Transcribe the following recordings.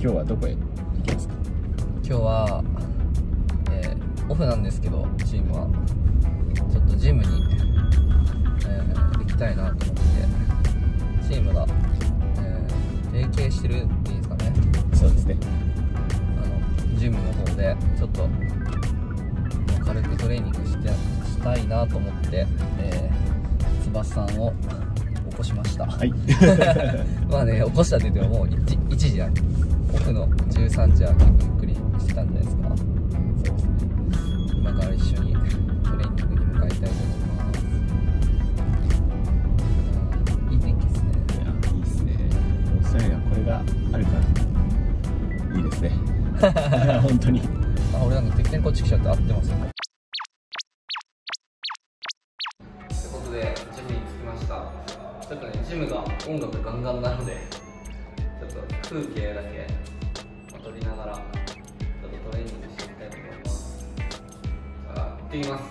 今日はどこへ行きますか？今日は、えーオフなんですけどチームは。ちょっとジムに、えー行きたいなと思ってチームが、えー提携してるっていうんですかね。そうですね。あのジムの方でちょっと軽くトレーニングしてしたいなと思って、えー、翼さんを起こしました。はい。まあね起こしたって言ってももう 1, 1時やオフの13時は結構ゆっくりしてたんじゃないですか。そうですね。今から一緒にトレーニングに向かいたいと思います。いい天気ですね。いやいいですね。オーストラリアはこれがあるから。いいですね。本当に。あ俺なんか適当にこっち来ちゃって合ってますよ。ねということでジムに着きました。ちょっとねジムが音楽ガンガンなのでちょっと風景だけまあ撮りながらちょっとトレーニングしていきたいと思います。じゃあ行ってみます。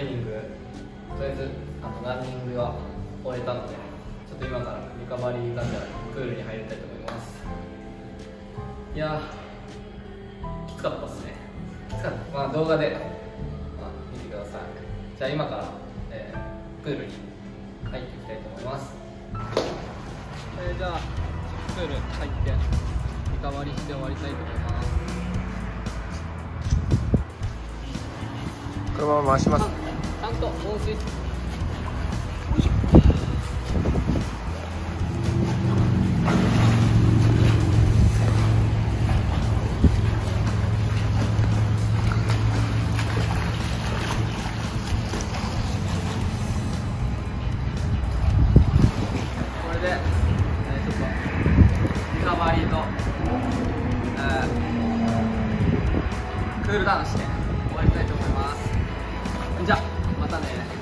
レーニングとりあえずあのランニングは終えたのでちょっと今からリカバリーガンジャプールに入りたいと思います。いやきつかったですね。きつかった。まあ動画で、まあ、見てください。じゃあ今から、えープールに入っていきたいと思います。えーじゃあプール入ってリカバリーして終わりたいと思います。このまま回します。ちゃんと温水クールダウンして終わりたいと思います。またね。